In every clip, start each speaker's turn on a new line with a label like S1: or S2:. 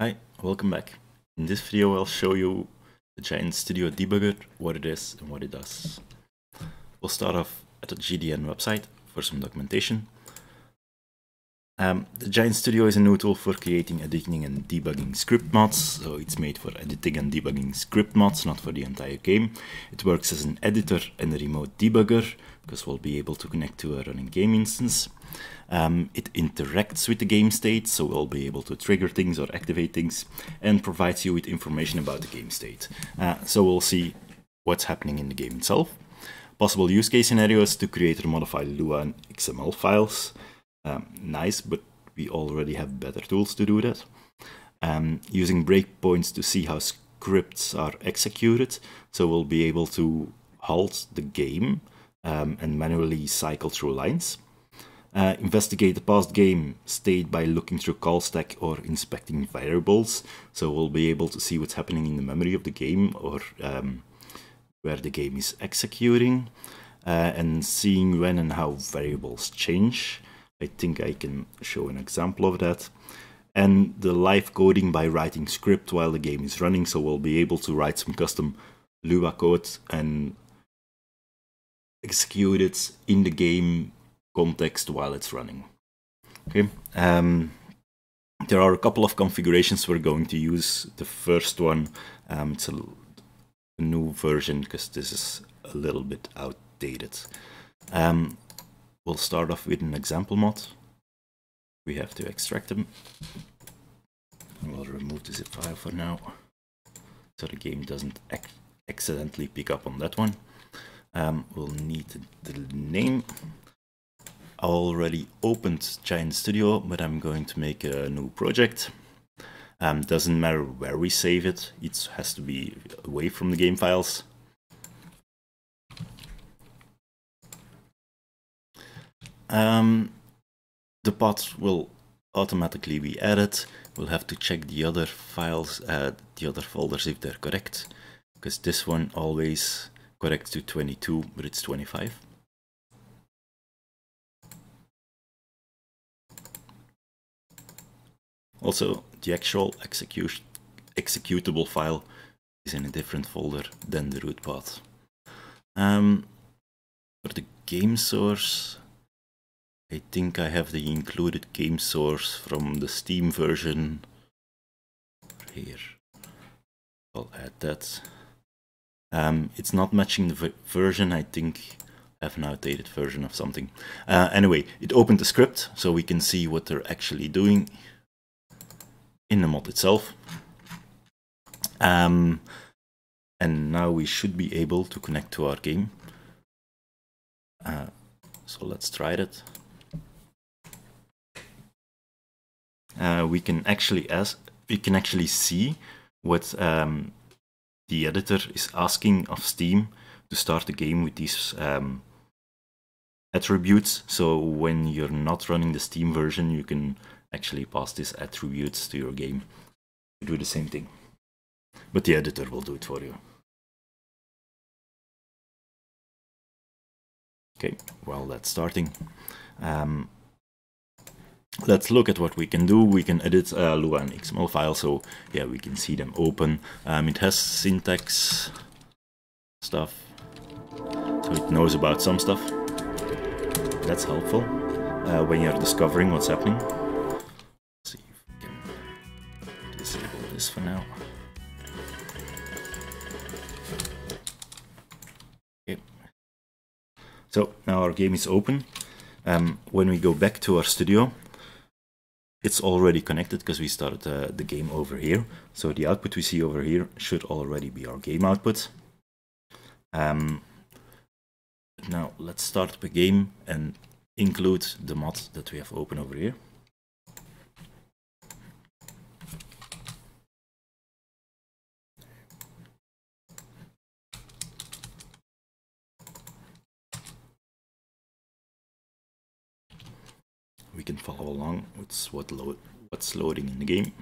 S1: Hi, welcome back. In this video I'll show you the Giant Studio Debugger, what it is and what it does. We'll start off at the GDN website for some documentation. Um, the Giant Studio is a new tool for creating, editing and debugging script mods, so it's made for editing and debugging script mods, not for the entire game. It works as an editor and a remote debugger, because we'll be able to connect to a running game instance. Um, it interacts with the game state, so we'll be able to trigger things or activate things, and provides you with information about the game state. Uh, so we'll see what's happening in the game itself. Possible use case scenarios to create or modify Lua and XML files. Um, nice, but we already have better tools to do that. Um, using breakpoints to see how scripts are executed, so we'll be able to halt the game um, and manually cycle through lines. Uh, investigate the past game state by looking through call stack or inspecting variables. So we'll be able to see what's happening in the memory of the game or um, where the game is executing uh, and seeing when and how variables change. I think I can show an example of that. And the live coding by writing script while the game is running. So we'll be able to write some custom Lua code and execute it in the game context while it's running. Okay. Um, there are a couple of configurations we're going to use. The first one, um, it's a, a new version because this is a little bit outdated. Um, we'll start off with an example mod. We have to extract them. We'll remove the zip file for now, so the game doesn't ac accidentally pick up on that one. Um, we'll need the name I already opened Giant Studio, but I'm going to make a new project. Um, doesn't matter where we save it, it has to be away from the game files. Um, the path will automatically be added. We'll have to check the other files, uh, the other folders if they're correct, because this one always corrects to 22, but it's 25. Also, the actual execution executable file is in a different folder than the root path. Um, for the game source, I think I have the included game source from the Steam version. Here, I'll add that. Um, it's not matching the version, I think I have an outdated version of something. Uh, anyway, it opened the script, so we can see what they're actually doing in the mod itself. Um, and now we should be able to connect to our game. Uh, so let's try that. Uh, we can actually ask, we can actually see what um, the editor is asking of Steam to start the game with these um, attributes. So when you're not running the Steam version, you can actually pass these attributes to your game. You do the same thing. But the editor will do it for you. Okay, well that's starting. Um, let's look at what we can do. We can edit uh, Lua and XML file, so yeah, we can see them open. Um, it has syntax stuff, so it knows about some stuff. That's helpful uh, when you're discovering what's happening. See if we can disable this for now. Okay. So now our game is open. Um, when we go back to our studio, it's already connected because we started uh, the game over here. So the output we see over here should already be our game output. Um, now let's start the game and include the mod that we have open over here. we can follow along with what load, what's loading in the game.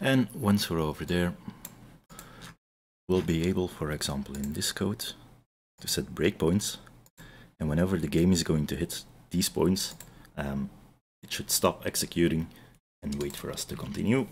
S1: And once we're over there, we'll be able, for example, in this code, to set breakpoints. And whenever the game is going to hit these points, um, it should stop executing and wait for us to continue.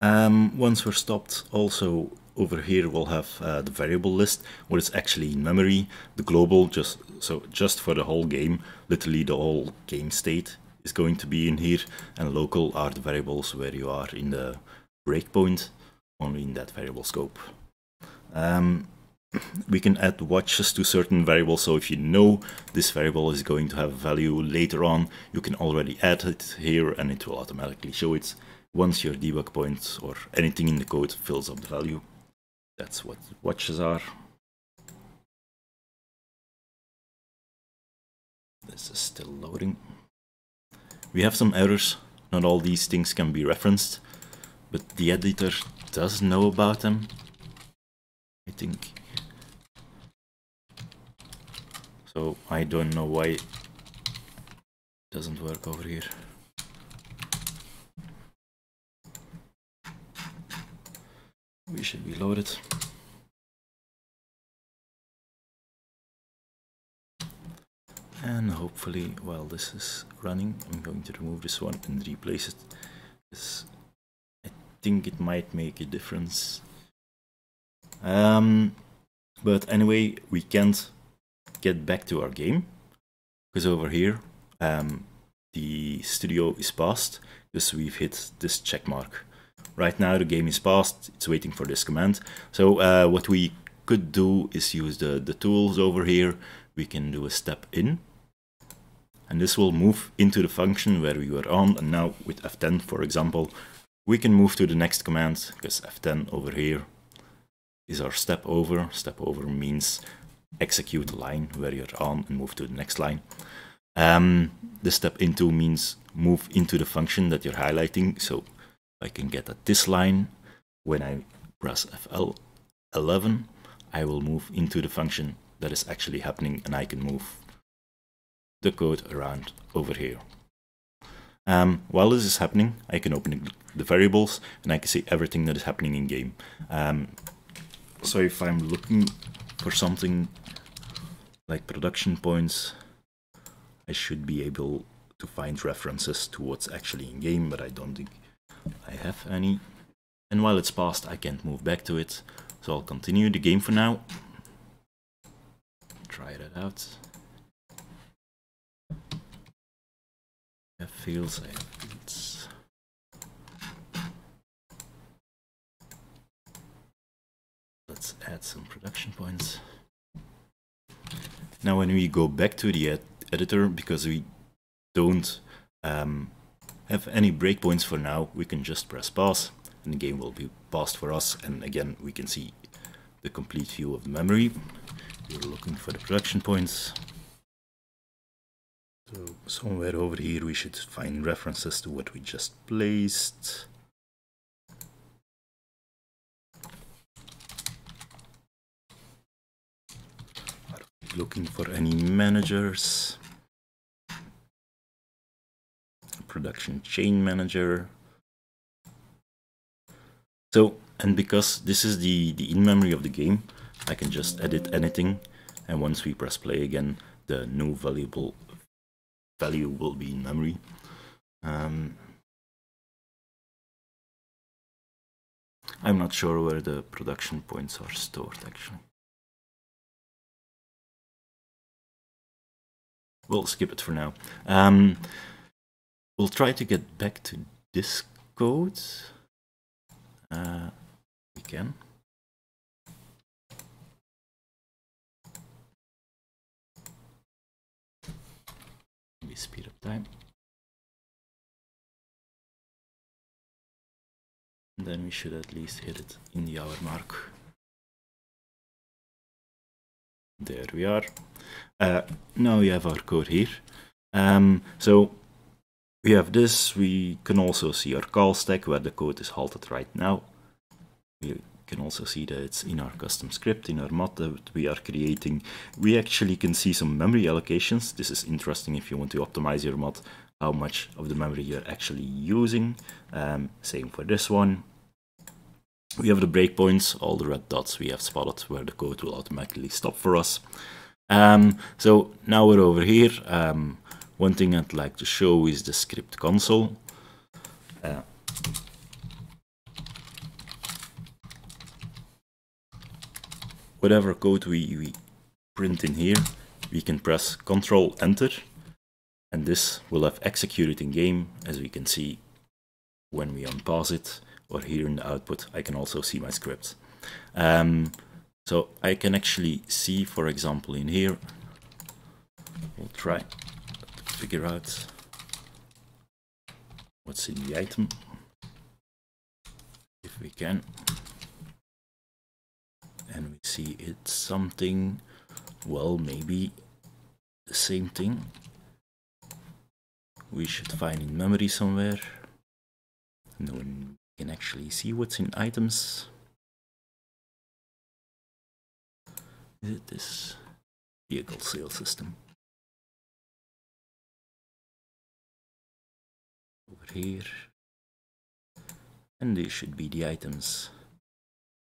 S1: Um, once we're stopped, also over here we'll have uh, the variable list, what is actually in memory, the global, just so just for the whole game, literally the whole game state is going to be in here, and local are the variables where you are in the breakpoint, only in that variable scope. Um, we can add watches to certain variables, so if you know this variable is going to have value later on, you can already add it here and it will automatically show it once your debug point or anything in the code fills up the value. That's what watches are. This is still loading. We have some errors. Not all these things can be referenced, but the editor does know about them. I think. So I don't know why it doesn't work over here. We should reload it. And hopefully while this is running, I'm going to remove this one and replace it. I think it might make a difference. Um, but anyway, we can't get back to our game. Because over here, um, the studio is paused because we've hit this check mark. Right now the game is paused, it's waiting for this command. So uh, what we could do is use the, the tools over here. We can do a step in. And this will move into the function where we were on. And now with F10, for example, we can move to the next command because F10 over here is our step over. Step over means execute line where you're on and move to the next line. Um, the step into means move into the function that you're highlighting. So I can get at this line. When I press F11, I will move into the function that is actually happening and I can move the code around over here. Um, while this is happening, I can open the variables and I can see everything that is happening in game. Um, so if I'm looking for something like production points, I should be able to find references to what's actually in game, but I don't think I have any. And while it's paused, I can't move back to it. So I'll continue the game for now. Try that out. I have fields, I have fields. Let's add some production points. Now when we go back to the ed editor, because we don't um, have any breakpoints for now, we can just press pause and the game will be paused for us. And again, we can see the complete view of the memory. We're looking for the production points. So somewhere over here we should find references to what we just placed. Looking for any managers. Production chain manager. So, and because this is the, the in-memory of the game, I can just edit anything. And once we press play again, the new valuable value will be in memory. Um, I'm not sure where the production points are stored actually. We'll skip it for now. Um, We'll try to get back to this code. Uh, we can. Maybe speed up time. And then we should at least hit it in the hour mark. There we are. Uh, now we have our code here. Um, so we have this, we can also see our call stack where the code is halted right now. We can also see that it's in our custom script, in our mod that we are creating. We actually can see some memory allocations. This is interesting if you want to optimize your mod how much of the memory you're actually using. Um, same for this one. We have the breakpoints, all the red dots we have spotted where the code will automatically stop for us. Um, so now we're over here. Um, one thing I'd like to show is the script console. Uh, whatever code we, we print in here, we can press Control Enter, and this will have executed in game, as we can see when we unpause it, or here in the output, I can also see my script. Um, so I can actually see, for example, in here, we'll try figure out what's in the item, if we can. And we see it's something, well, maybe the same thing we should find in memory somewhere. No one can actually see what's in items. Is it this vehicle sale system? Over here. And these should be the items.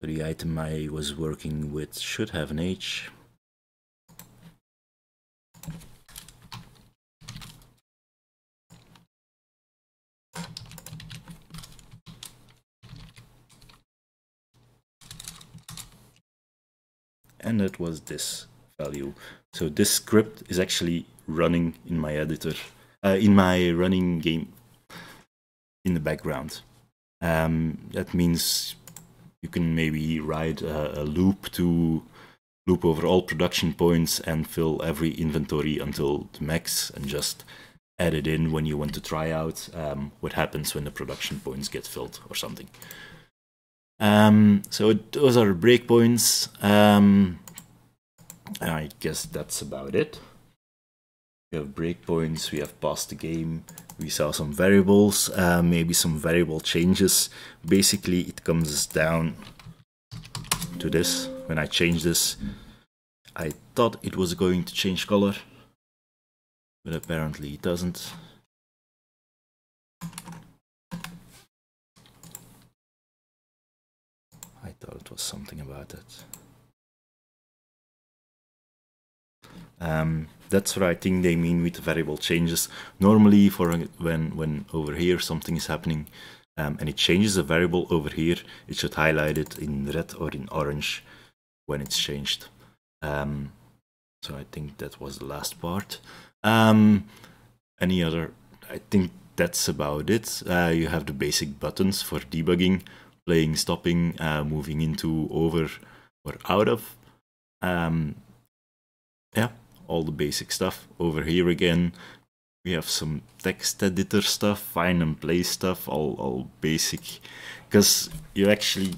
S1: The item I was working with should have an H. and it was this value. So this script is actually running in my editor, uh, in my running game in the background. Um, that means you can maybe write a, a, loop to loop over all production points and fill every inventory until the max and just add it in when you want to try out um, what happens when the production points get filled or something. Um, so those are breakpoints. Um, I guess that's about it. We have breakpoints, we have passed the game, we saw some variables, uh, maybe some variable changes. Basically, it comes down to this. When I change this, I thought it was going to change color, but apparently it doesn't. I thought it was something about it. Um, that's what I think they mean with variable changes. Normally, for when when over here something is happening um, and it changes a variable over here, it should highlight it in red or in orange when it's changed. Um, so I think that was the last part. Um, any other? I think that's about it. Uh, you have the basic buttons for debugging playing, stopping, uh, moving into, over, or out of. Um, yeah, all the basic stuff. Over here again, we have some text editor stuff, find and play stuff, all, all basic. Because you actually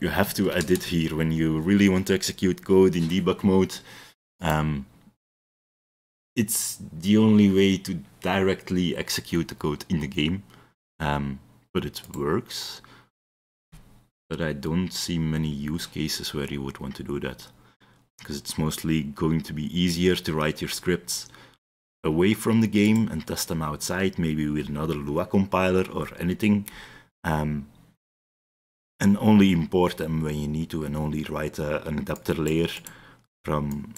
S1: you have to edit here when you really want to execute code in debug mode. Um, it's the only way to directly execute the code in the game. Um, but it works. But I don't see many use cases where you would want to do that. Because it's mostly going to be easier to write your scripts away from the game and test them outside, maybe with another Lua compiler or anything. Um, and only import them when you need to and only write a, an adapter layer from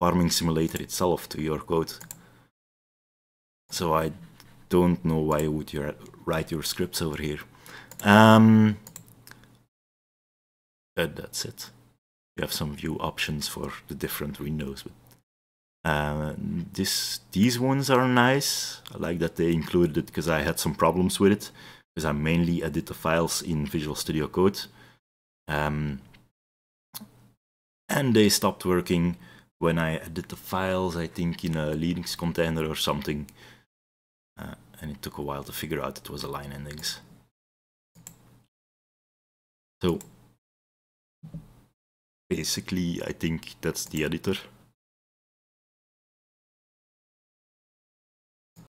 S1: Farming Simulator itself to your code. So I don't know why you would you write your scripts over here. Um, but that's it. You have some view options for the different windows. But, uh, this these ones are nice. I like that they included it because I had some problems with it because I mainly edit the files in Visual Studio Code. Um, and they stopped working when I edit the files, I think in a Linux container or something. Uh, and it took a while to figure out it was a line endings. So basically, I think that's the editor.